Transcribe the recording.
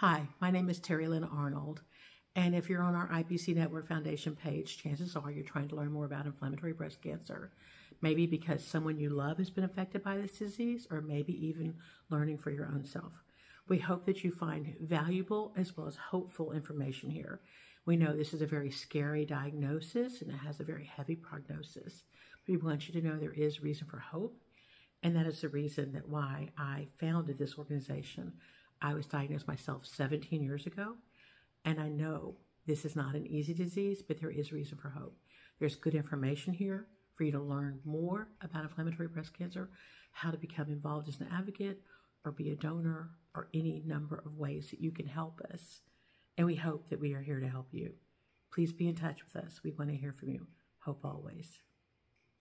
Hi, my name is Terry Lynn Arnold. And if you're on our IBC Network Foundation page, chances are you're trying to learn more about inflammatory breast cancer. Maybe because someone you love has been affected by this disease, or maybe even learning for your own self. We hope that you find valuable as well as hopeful information here. We know this is a very scary diagnosis and it has a very heavy prognosis. We want you to know there is reason for hope, and that is the reason that why I founded this organization. I was diagnosed myself 17 years ago, and I know this is not an easy disease, but there is reason for hope. There's good information here for you to learn more about inflammatory breast cancer, how to become involved as an advocate, or be a donor, or any number of ways that you can help us. And we hope that we are here to help you. Please be in touch with us. We want to hear from you. Hope always.